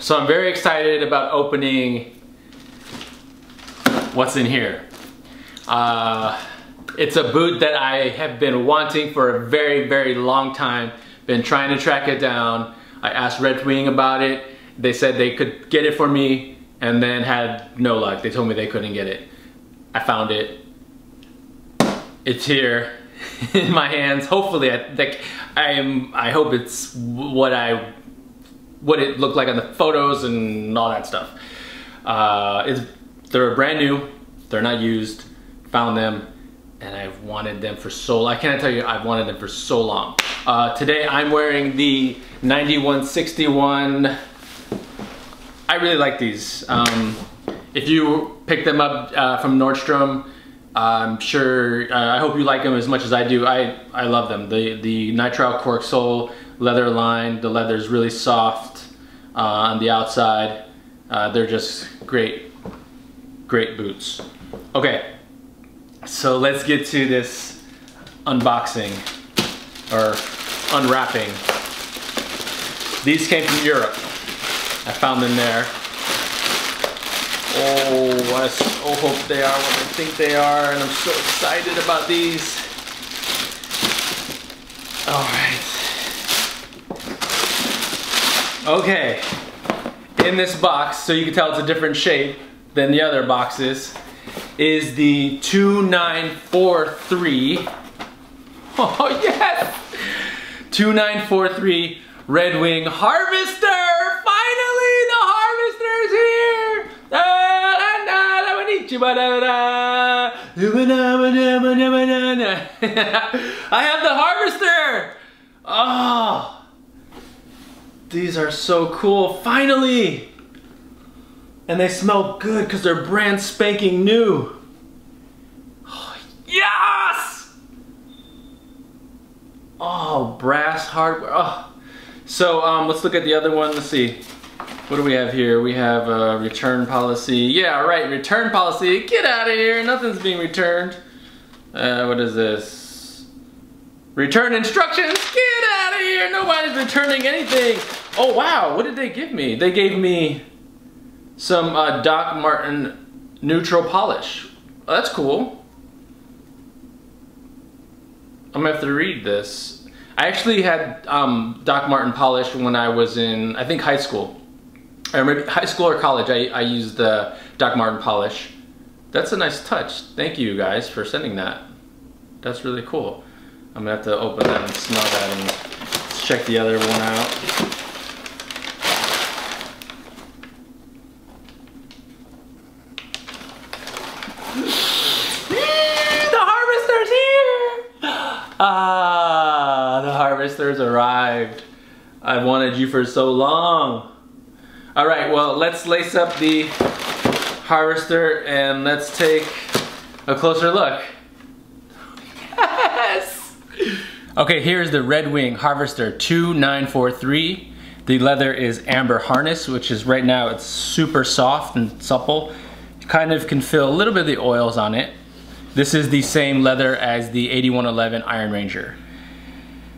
So I'm very excited about opening what's in here. Uh, it's a boot that I have been wanting for a very, very long time. Been trying to track it down. I asked Red Wing about it. They said they could get it for me and then had no luck. They told me they couldn't get it. I found it. It's here in my hands. Hopefully, I think I am. I hope it's what I what it looked like on the photos and all that stuff. Uh, it's they're brand new. They're not used. Found them, and I've wanted them for so. Long. I can't tell you. I've wanted them for so long. Uh, today I'm wearing the 9161. I really like these. Um, if you pick them up uh, from Nordstrom, I'm sure, uh, I hope you like them as much as I do. I, I love them. The, the nitrile cork sole, leather line, the leather is really soft on the outside. Uh, they're just great, great boots. Okay, so let's get to this unboxing or unwrapping. These came from Europe. I found them there. Oh, I so hope they are what I think they are, and I'm so excited about these. All right. Okay. In this box, so you can tell it's a different shape than the other boxes, is the 2943. Oh, yes! 2943 Red Wing Harvester! Finally, the harvester's here! I have the harvester! Oh, these are so cool, finally! And they smell good because they're brand spanking new. Oh, yes! Oh, brass hardware. Oh. So um, let's look at the other one. Let's see. What do we have here? We have a return policy. Yeah, right, return policy. Get out of here, nothing's being returned. Uh, what is this? Return instructions, get out of here, nobody's returning anything. Oh wow, what did they give me? They gave me some uh, Doc Martens neutral polish. Oh, that's cool. I'm gonna have to read this. I actually had um, Doc Martens polish when I was in, I think, high school or maybe high school or college, I, I used the Doc Martens polish. That's a nice touch. Thank you guys for sending that. That's really cool. I'm gonna have to open that and smell that and check the other one out. the harvester's here! Ah, the harvester's arrived. I've wanted you for so long. All right, well, let's lace up the harvester and let's take a closer look. Yes! Okay, here's the Red Wing Harvester 2943. The leather is amber harness, which is right now, it's super soft and supple. Kind of can feel a little bit of the oils on it. This is the same leather as the 8111 Iron Ranger.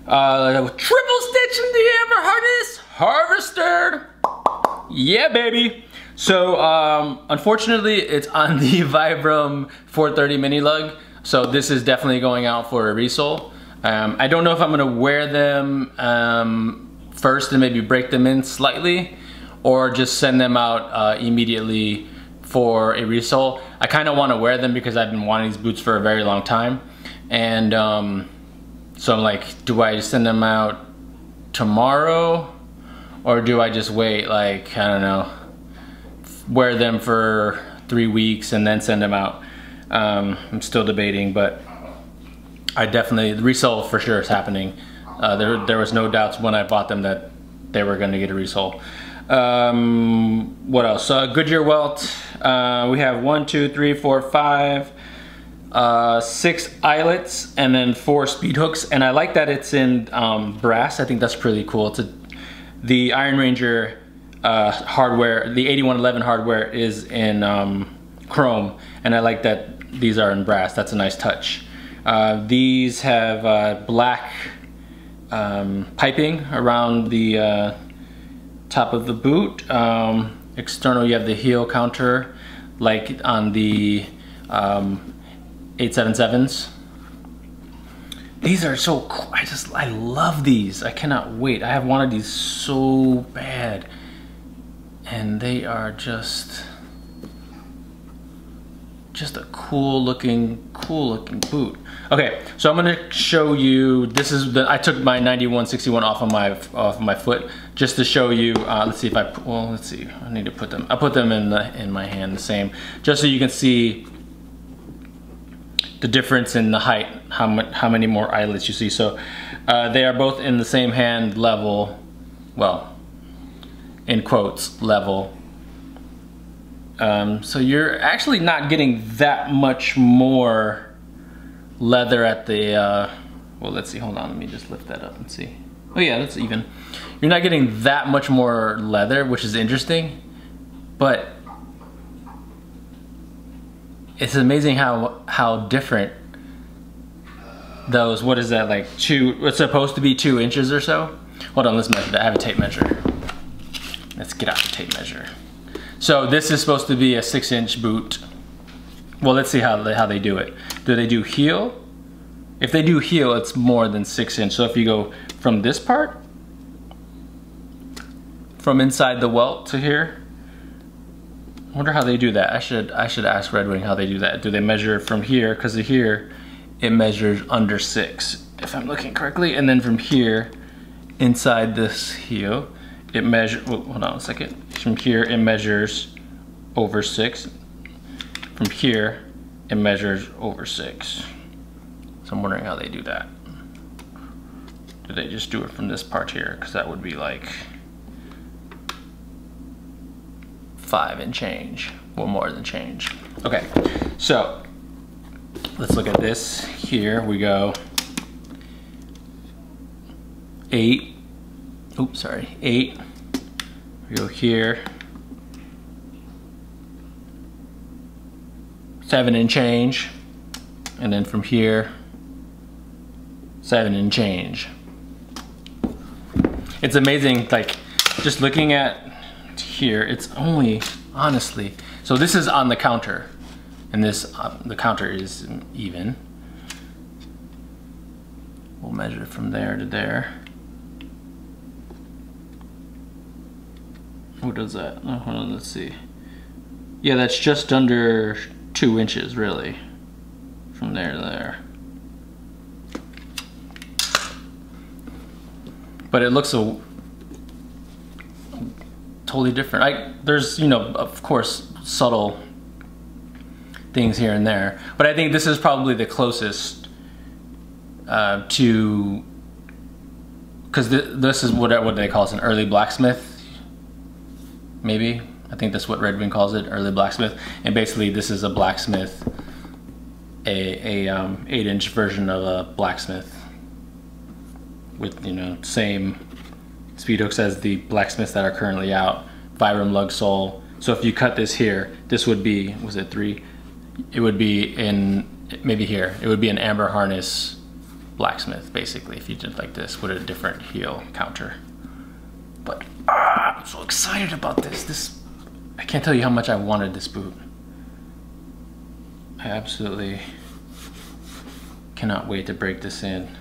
Uh, triple stitch in the amber harness, harvester. Yeah, baby. So, um, unfortunately, it's on the Vibram 430 mini lug. So this is definitely going out for a resole. Um, I don't know if I'm gonna wear them um, first and maybe break them in slightly or just send them out uh, immediately for a resole. I kind of want to wear them because I've been wanting these boots for a very long time. And um, so I'm like, do I send them out tomorrow or do I just wait like, I don't know, wear them for three weeks and then send them out? Um, I'm still debating, but I definitely, the resole for sure is happening. Uh, there, there was no doubts when I bought them that they were gonna get a resole. Um, what else? Uh, Goodyear welt. Uh, we have one, two, three, four, five, uh, six eyelets, and then four speed hooks. And I like that it's in um, brass. I think that's pretty cool. It's a the Iron Ranger uh, hardware, the 8111 hardware is in um, chrome, and I like that these are in brass. That's a nice touch. Uh, these have uh, black um, piping around the uh, top of the boot. Um, external, you have the heel counter, like on the um, 877s. These are so cool. I just, I love these. I cannot wait. I have wanted these so bad. And they are just, just a cool looking, cool looking boot. Okay, so I'm gonna show you, this is the, I took my 9161 off of my, off of my foot just to show you, uh, let's see if I, well, let's see, I need to put them, I put them in the, in my hand the same, just so you can see the difference in the height, how, much, how many more eyelets you see. So uh, they are both in the same hand level, well, in quotes, level. Um, so you're actually not getting that much more leather at the, uh, well, let's see, hold on, let me just lift that up and see. Oh yeah, that's even. You're not getting that much more leather, which is interesting, but it's amazing how how different those what is that like two it's supposed to be two inches or so hold on let's measure that i have a tape measure let's get out the tape measure so this is supposed to be a six inch boot well let's see how they, how they do it do they do heel if they do heel it's more than six inch so if you go from this part from inside the welt to here I wonder how they do that. I should I should ask Red Wing how they do that. Do they measure from here? Because here it measures under six, if I'm looking correctly. And then from here, inside this heel, it measures, hold on a second. From here it measures over six. From here, it measures over six. So I'm wondering how they do that. Do they just do it from this part here? Because that would be like five and change, Well, more than change. Okay, so let's look at this. Here we go. Eight, oops, sorry, eight. We go here. Seven and change. And then from here, seven and change. It's amazing, like, just looking at here, it's only, honestly, so this is on the counter, and this, uh, the counter is even. We'll measure from there to there. What does that? Oh, hold on, let's see. Yeah, that's just under two inches, really, from there to there. But it looks a totally different. I there's you know of course subtle things here and there, but I think this is probably the closest uh, to because th this is what what they call it an early blacksmith, maybe. I think that's what Red Wing calls it, early blacksmith. And basically, this is a blacksmith, a, a um, eight inch version of a blacksmith with, you know, same speed hooks as the blacksmiths that are currently out, Vibram lug sole. So if you cut this here, this would be, was it three? It would be in, maybe here, it would be an amber harness blacksmith, basically, if you did like this with a different heel counter. But I'm so excited about this. This, I can't tell you how much I wanted this boot. I absolutely cannot wait to break this in.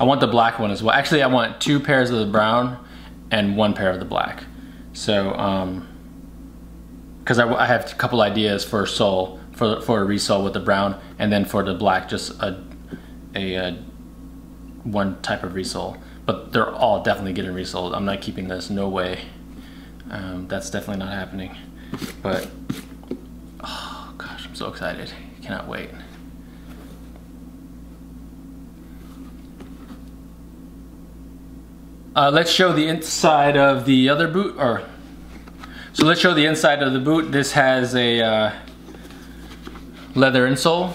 I want the black one as well. Actually, I want two pairs of the brown and one pair of the black. So, um, because I, I, have a couple ideas for a sole, for, for a resole with the brown, and then for the black, just a, a, a one type of resole. But they're all definitely getting resoled. I'm not keeping this, no way. Um, that's definitely not happening. But, oh gosh, I'm so excited. Cannot wait. Uh, let's show the inside of the other boot, or so let's show the inside of the boot. This has a uh, leather insole.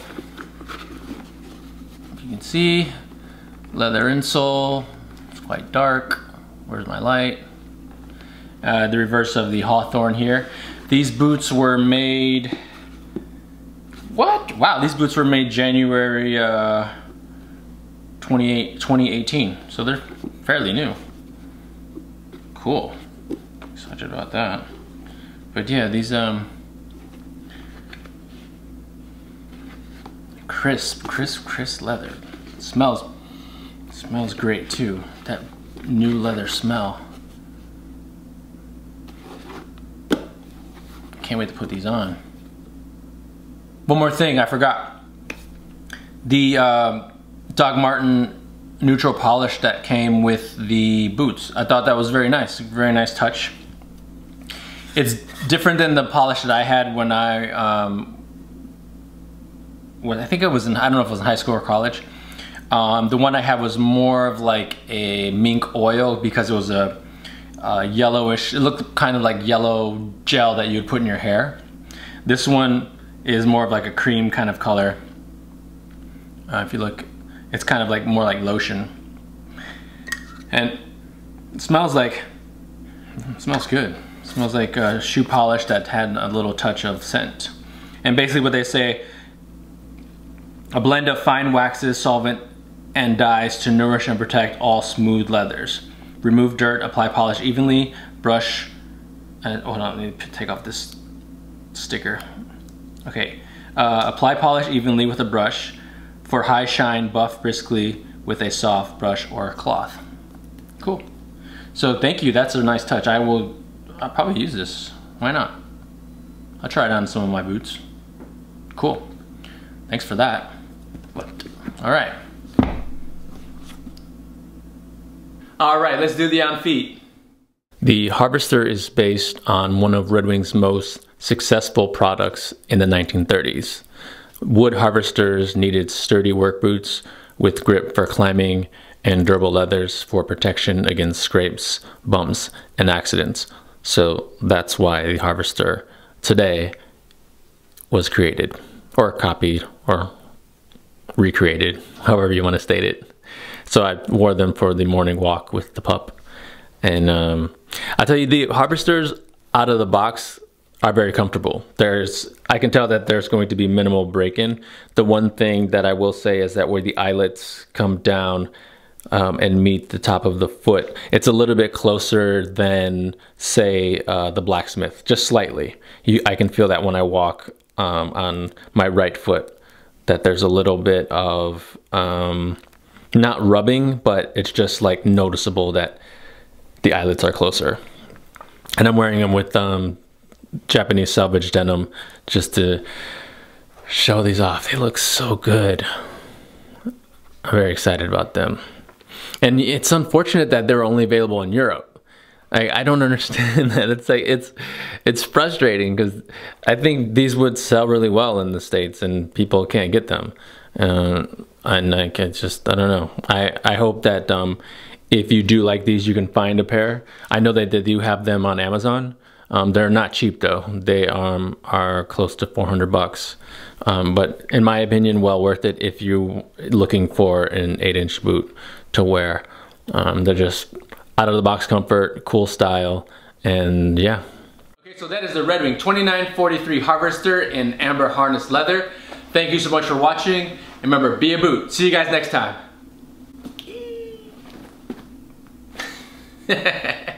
If you can see, leather insole. Dark. Where's my light? Uh, the reverse of the Hawthorne here. These boots were made. What? Wow, these boots were made January uh, 28, 2018. So they're fairly new. Cool. Excited about that. But yeah, these um crisp, crisp, crisp leather. smells smells great too. That new leather smell. Can't wait to put these on. One more thing, I forgot. The uh, Doc Martens neutral polish that came with the boots. I thought that was very nice, very nice touch. It's different than the polish that I had when I, um, when I think it was in, I don't know if it was in high school or college. Um, the one I had was more of like a mink oil because it was a, yellowish, it looked kind of like yellow gel that you'd put in your hair. This one is more of like a cream kind of color. Uh, if you look it's kind of like more like lotion. And it smells like, smells good. It smells like a shoe polish that had a little touch of scent. And basically what they say, a blend of fine waxes, solvent, and dyes to nourish and protect all smooth leathers. Remove dirt, apply polish evenly, brush, and hold on, let me take off this sticker. Okay, uh, apply polish evenly with a brush, for high shine, buff briskly with a soft brush or cloth. Cool. So thank you, that's a nice touch. I will, I'll probably use this. Why not? I'll try it on some of my boots. Cool. Thanks for that. All right. All right, let's do the on feet. The Harvester is based on one of Red Wing's most successful products in the 1930s. Wood harvesters needed sturdy work boots with grip for climbing and durable leathers for protection against scrapes, bumps, and accidents. So that's why the harvester today was created, or copied, or recreated, however you want to state it. So I wore them for the morning walk with the pup. And um, I tell you, the harvesters out of the box are very comfortable. There's, I can tell that there's going to be minimal break-in. The one thing that I will say is that where the eyelets come down um, and meet the top of the foot, it's a little bit closer than say uh, the blacksmith, just slightly. You, I can feel that when I walk um, on my right foot, that there's a little bit of, um, not rubbing, but it's just like noticeable that the eyelets are closer. And I'm wearing them with um, Japanese selvedge denim just to show these off. They look so good. I'm very excited about them. And it's unfortunate that they're only available in Europe. I, I don't understand that. It's like it's it's frustrating because I think these would sell really well in the states and people can't get them. Uh, and like it's just I don't know. I I hope that um, if you do like these, you can find a pair. I know that they do have them on Amazon. Um, they're not cheap though. They um, are close to 400 bucks. Um, but in my opinion, well worth it if you're looking for an 8 inch boot to wear. Um, they're just out of the box comfort, cool style, and yeah. Okay, so that is the Red Wing 2943 Harvester in amber harness leather. Thank you so much for watching. And remember, be a boot. See you guys next time.